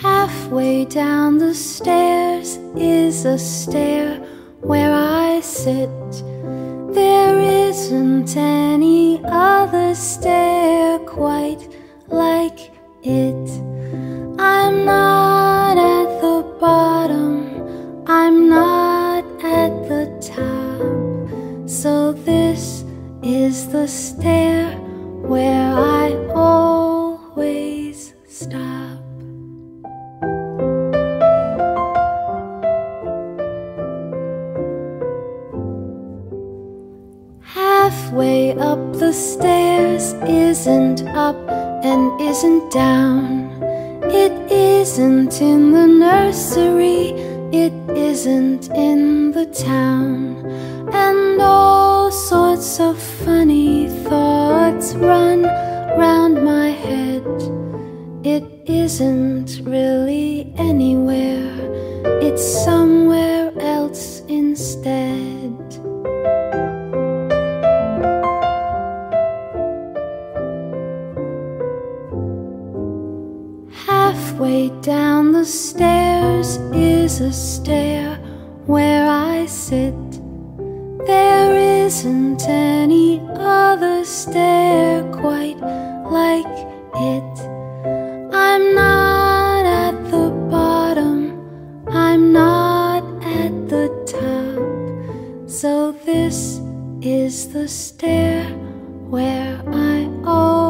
Halfway down the stairs is a stair where I sit. There isn't any other stair quite like it. I'm not at the bottom, I'm not at the top. So is the stair where I always stop. Halfway up the stairs isn't up and isn't down. It isn't in the nursery, it isn't in the town. Run round my head. It isn't really anywhere, it's somewhere else instead. Halfway down the stairs is a stair where I sit. There isn't any other is the stair where I always.